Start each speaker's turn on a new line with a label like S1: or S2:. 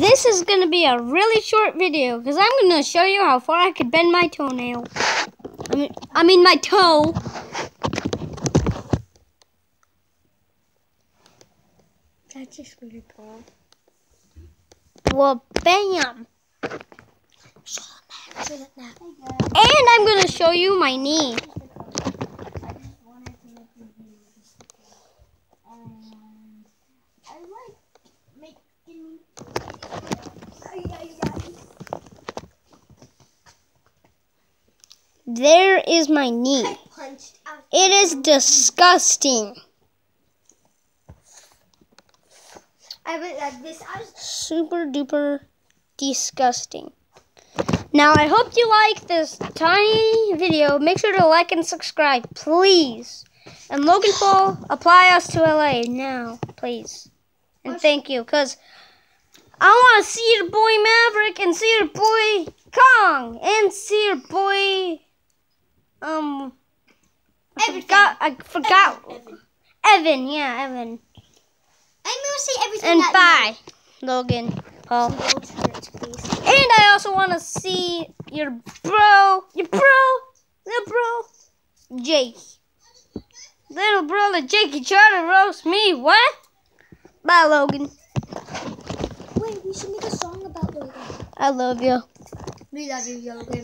S1: this is going to be a really short video because I'm going to show you how far I could bend my toenail. I mean, I mean my toe.
S2: That's just really cool.
S1: Well, bam.
S2: Show that now. Show that now.
S1: And I'm going to show you my knee. There is my knee.
S2: I punched out.
S1: It is disgusting.
S2: I went like this. I was
S1: Super duper disgusting. Now, I hope you like this tiny video. Make sure to like and subscribe, please. And Logan Paul, apply us to LA now, please. And thank you, because I want to see your boy Maverick and see your boy Kong and see your boy, um, I
S2: Everything.
S1: forgot, I forgot,
S2: Evan.
S1: Evan, yeah, Evan.
S2: I'm gonna say everything.
S1: And bye, Logan Paul.
S2: You know. Go to it, please.
S1: And I also want to see your bro, your bro, little bro, Jake. Little brother Jakey trying to roast me. What? Bye, Logan.
S2: Wait, we should make a song about Logan.
S1: I love you.
S2: We love you, Logan.